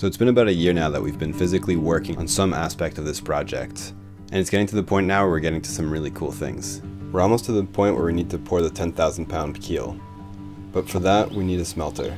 So it's been about a year now that we've been physically working on some aspect of this project. And it's getting to the point now where we're getting to some really cool things. We're almost to the point where we need to pour the 10,000 pound keel. But for that, we need a smelter.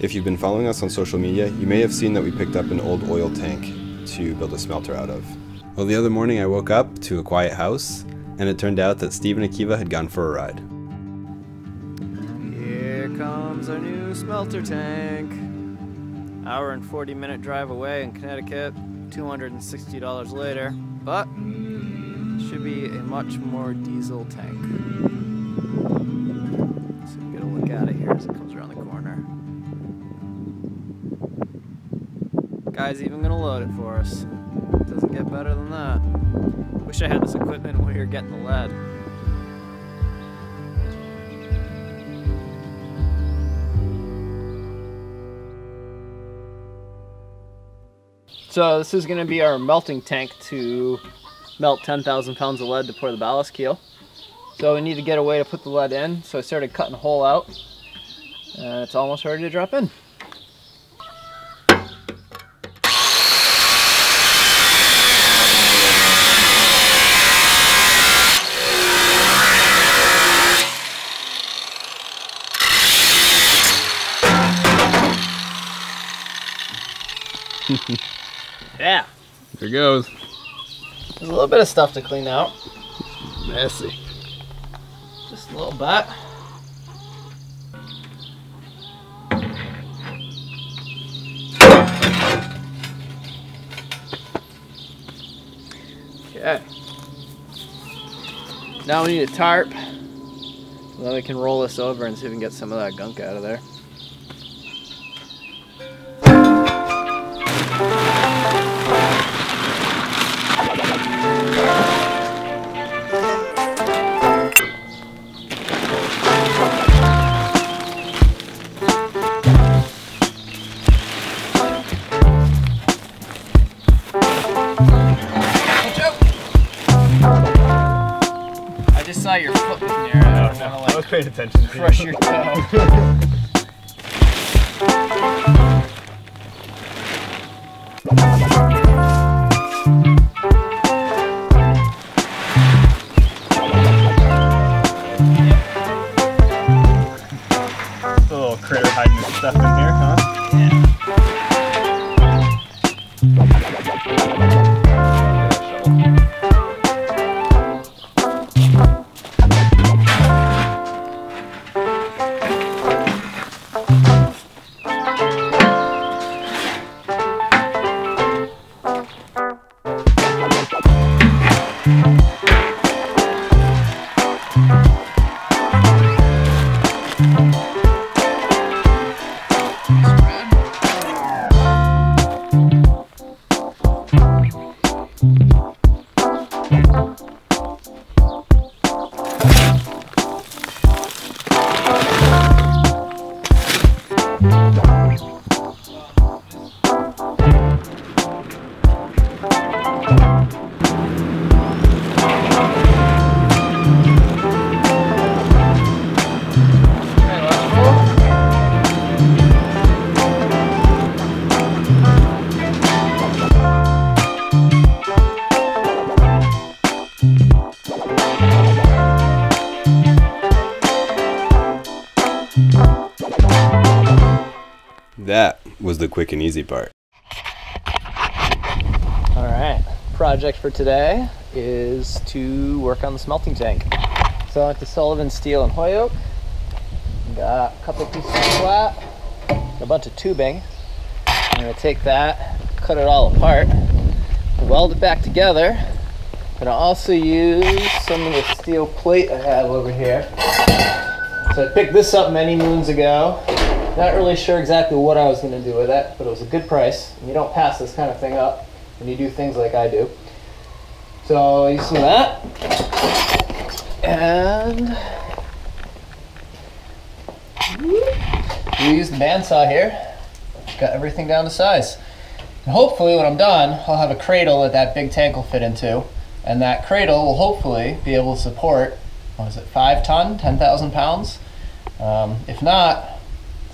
If you've been following us on social media, you may have seen that we picked up an old oil tank to build a smelter out of. Well, the other morning I woke up to a quiet house, and it turned out that Steve and Akiva had gone for a ride. Here comes our new smelter tank. Hour and 40 minute drive away in Connecticut, $260 later, but should be a much more diesel tank. So we get a look at it here as it comes around the corner. Guy's even gonna load it for us. Doesn't get better than that. Wish I had this equipment when you're getting the lead. So this is going to be our melting tank to melt 10,000 pounds of lead to pour the ballast keel. So we need to get a way to put the lead in. So I started cutting a hole out and it's almost ready to drop in. Yeah. There goes. There's a little bit of stuff to clean out. Messy. Just a little bit. Okay. Now we need a tarp. So then we can roll this over and see if we can get some of that gunk out of there. Saw your foot in there. I don't wanna, like, paying attention to crush your toe. That was the quick and easy part. All right, project for today is to work on the smelting tank. So I went to Sullivan Steel in Holyoke. Got a couple pieces of flat, a bunch of tubing. I'm gonna take that, cut it all apart, weld it back together. Gonna also use some of the steel plate I have over here. So I picked this up many moons ago. Not really sure exactly what I was going to do with it, but it was a good price. And you don't pass this kind of thing up when you do things like I do. So some of that. And we use the bandsaw here. Got everything down to size. And hopefully when I'm done, I'll have a cradle that that big tank will fit into. And that cradle will hopefully be able to support, what is it, five ton, 10,000 pounds? Um, if not,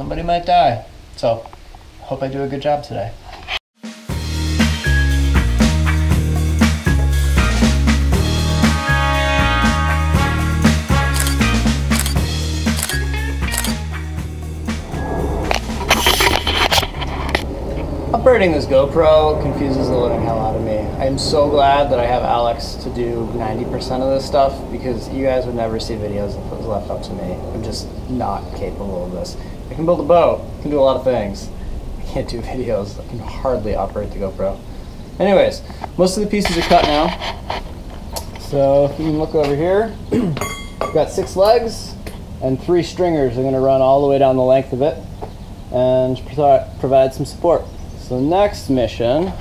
somebody might die. So, hope I do a good job today. Operating this GoPro confuses the living hell out of me. I'm so glad that I have Alex to do 90% of this stuff because you guys would never see videos if it was left up to me. I'm just not capable of this. I can build a boat, I can do a lot of things. I can't do videos, I can hardly operate the GoPro. Anyways, most of the pieces are cut now. So if you can look over here, I've got six legs and three stringers are gonna run all the way down the length of it and provide some support. So the next mission,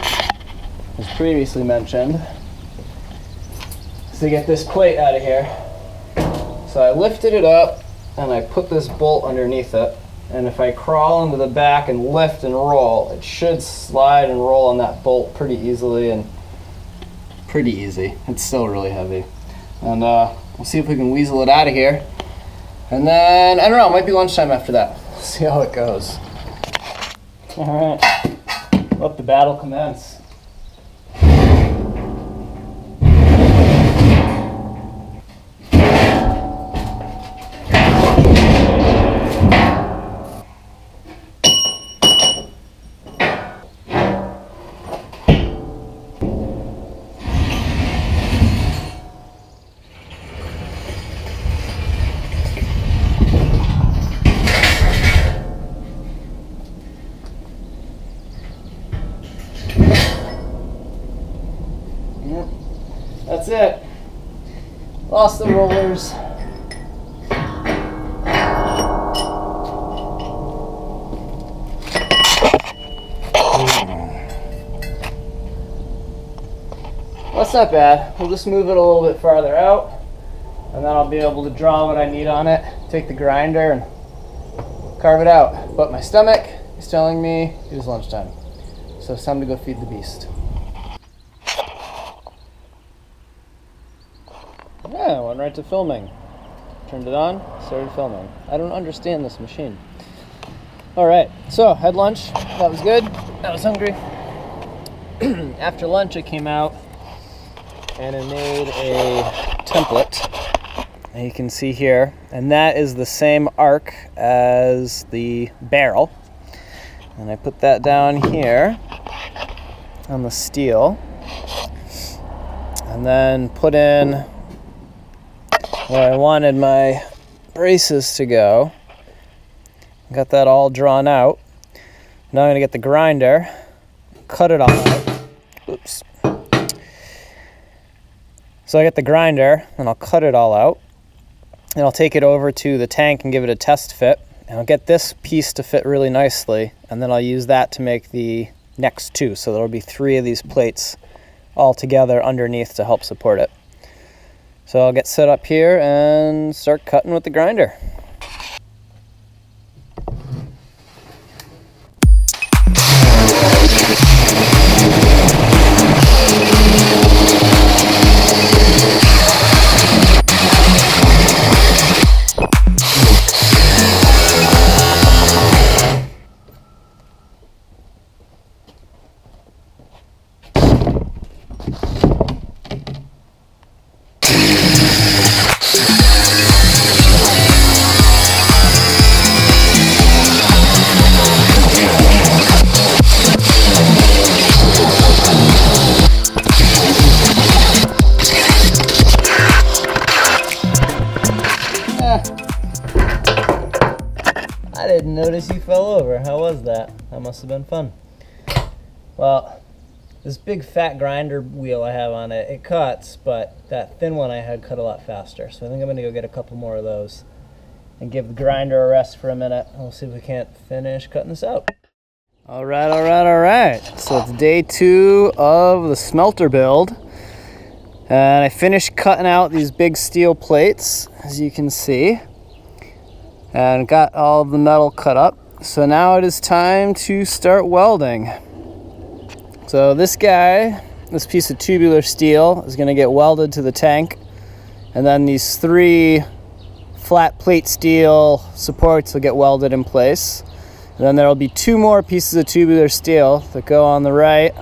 as previously mentioned, is to get this plate out of here. So I lifted it up and I put this bolt underneath it. And if I crawl into the back and lift and roll, it should slide and roll on that bolt pretty easily and pretty easy. It's still really heavy. And uh, we'll see if we can weasel it out of here. And then, I don't know, it might be lunchtime after that. see how it goes. All right. Let the battle commence. That's it. Lost the rollers. That's not bad. We'll just move it a little bit farther out, and then I'll be able to draw what I need on it, take the grinder, and carve it out. But my stomach is telling me it is lunchtime. So it's time to go feed the beast. Yeah, went right to filming. Turned it on, started filming. I don't understand this machine. All right, so had lunch. That was good. I was hungry. After lunch, I came out and I made a template. And you can see here, and that is the same arc as the barrel. And I put that down here on the steel, and then put in where I wanted my braces to go. Got that all drawn out. Now I'm gonna get the grinder, cut it all out. Oops. So I get the grinder and I'll cut it all out. And I'll take it over to the tank and give it a test fit. And I'll get this piece to fit really nicely. And then I'll use that to make the next two. So there'll be three of these plates all together underneath to help support it. So I'll get set up here and start cutting with the grinder. I didn't notice you fell over. How was that? That must have been fun. Well, this big fat grinder wheel I have on it, it cuts, but that thin one I had cut a lot faster. So I think I'm gonna go get a couple more of those and give the grinder a rest for a minute. and We'll see if we can't finish cutting this out. All right, all right, all right. So it's day two of the smelter build. And I finished cutting out these big steel plates, as you can see and got all the metal cut up. So now it is time to start welding. So this guy, this piece of tubular steel is gonna get welded to the tank. And then these three flat plate steel supports will get welded in place. And then there'll be two more pieces of tubular steel that go on the right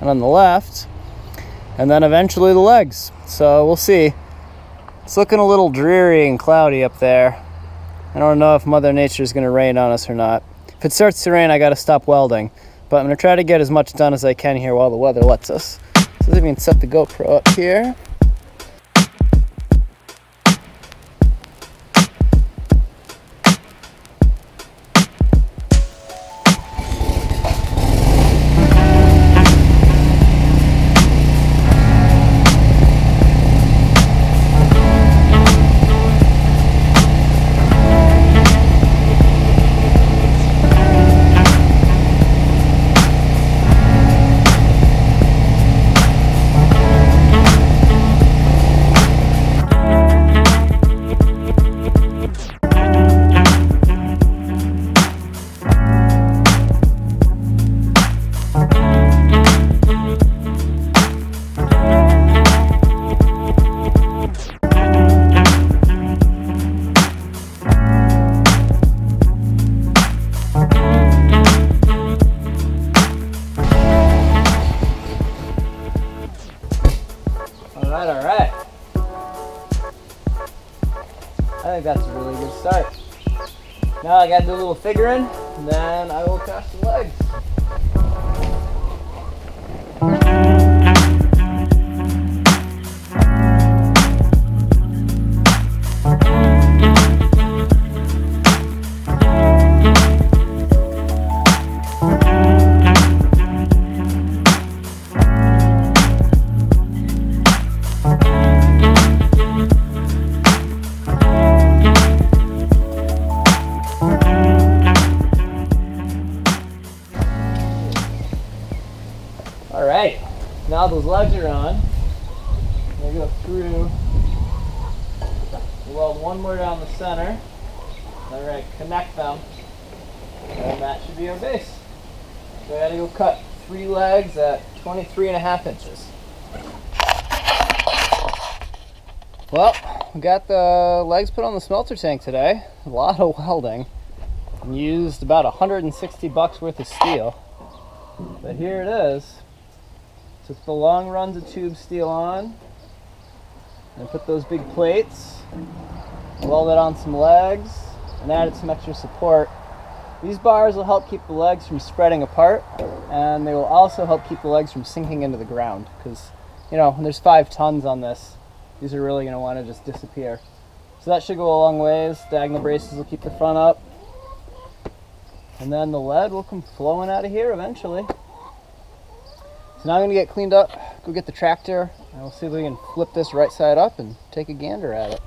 and on the left. And then eventually the legs. So we'll see. It's looking a little dreary and cloudy up there. I don't know if Mother Nature is going to rain on us or not. If it starts to rain, I got to stop welding. But I'm gonna try to get as much done as I can here while the weather lets us. So let me set the GoPro up here. Right, all right. I think that's a really good start. Now I gotta do a little figuring, and then I will cast the legs. Now those legs are on. I go through, weld one more down the center. Then we're gonna connect them, and that should be our base. So I gotta go cut three legs at 23 and a half inches. Well, we got the legs put on the smelter tank today. A lot of welding. Used about 160 bucks worth of steel. But here it is. Took the long runs of tube steel on. And put those big plates. Welded on some legs. And added some extra support. These bars will help keep the legs from spreading apart. And they will also help keep the legs from sinking into the ground. Because, you know, when there's five tons on this, these are really going to want to just disappear. So that should go a long ways. Diagonal braces will keep the front up. And then the lead will come flowing out of here eventually. So now I'm gonna get cleaned up, go get the tractor, and we'll see if we can flip this right side up and take a gander at it.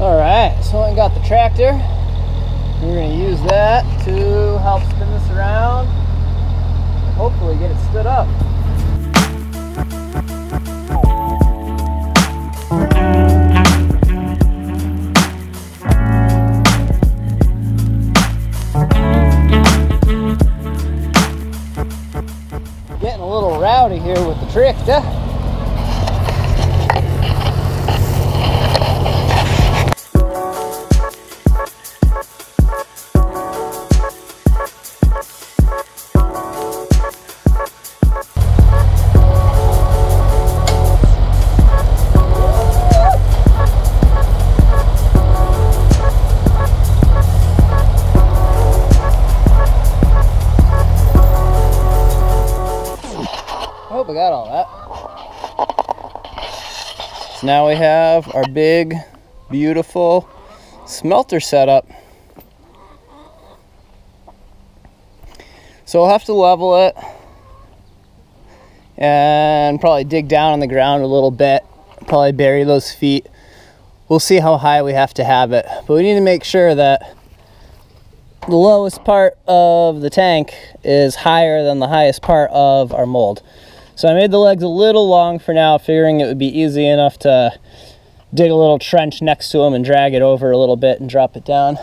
All right, so I got the tractor. We're gonna use that to help spin this around and hopefully get it stood up. Now we have our big, beautiful smelter setup. So we'll have to level it and probably dig down on the ground a little bit, probably bury those feet. We'll see how high we have to have it, but we need to make sure that the lowest part of the tank is higher than the highest part of our mold. So I made the legs a little long for now, figuring it would be easy enough to dig a little trench next to them and drag it over a little bit and drop it down.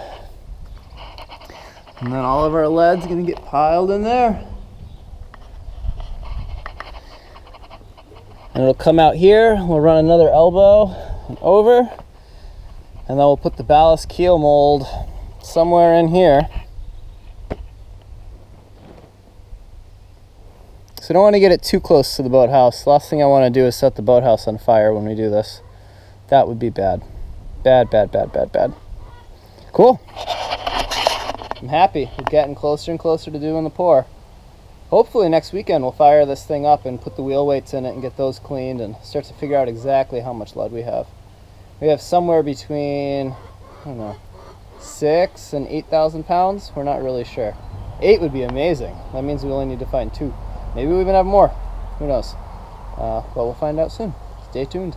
And then all of our lead's gonna get piled in there. And it'll come out here, we'll run another elbow and over, and then we'll put the ballast keel mold somewhere in here. I don't want to get it too close to the boathouse. Last thing I want to do is set the boathouse on fire when we do this. That would be bad. Bad, bad, bad, bad, bad. Cool. I'm happy. We're getting closer and closer to doing the pour. Hopefully next weekend we'll fire this thing up and put the wheel weights in it and get those cleaned and start to figure out exactly how much lead we have. We have somewhere between, I don't know, six and 8,000 pounds. We're not really sure. Eight would be amazing. That means we only need to find two. Maybe we even have more. Who knows? Uh, but we'll find out soon. Stay tuned.